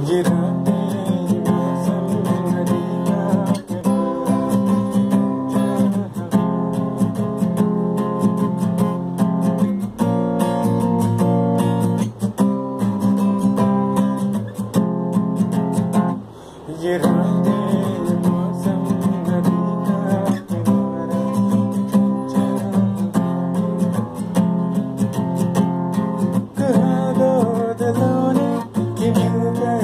ये रातें ये रातें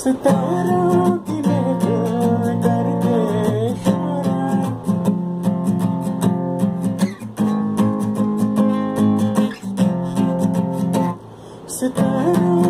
सितारों की मैं करते शराब सितारों